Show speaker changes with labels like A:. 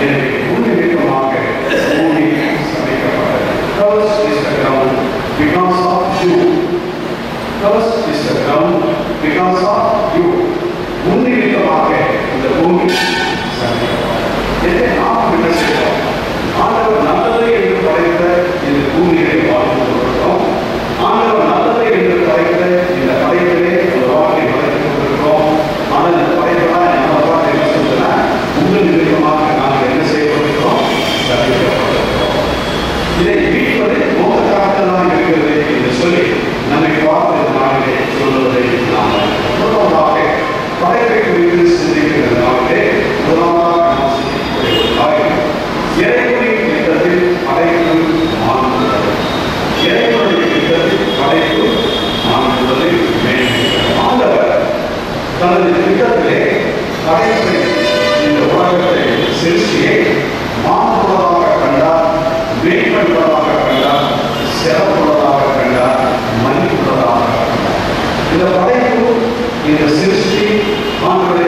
A: tiene இதை மீட்பது நோக்கத்தாகத்தான் இருக்கிறது என்று சொல்லி நம்மை பார்த்து நாளிலே சொல்வதை நாம் முதலாவதாக படைப்பை குறித்து சிந்திக்கிற நாளிலே முதலாவதாக நாம் சிந்திக்கக்கூடிய இறைவனின் திட்டத்தில் படைப்பு மாறுகிறது இறைவனுடைய திட்டத்தில் படைப்பு மாறுவதை ஆண்டவர் தனது திட்டத்திலே படைப்பை இந்த உலகத்தை சிருஷ்டியை Eu até tudo, e desiste, vamos para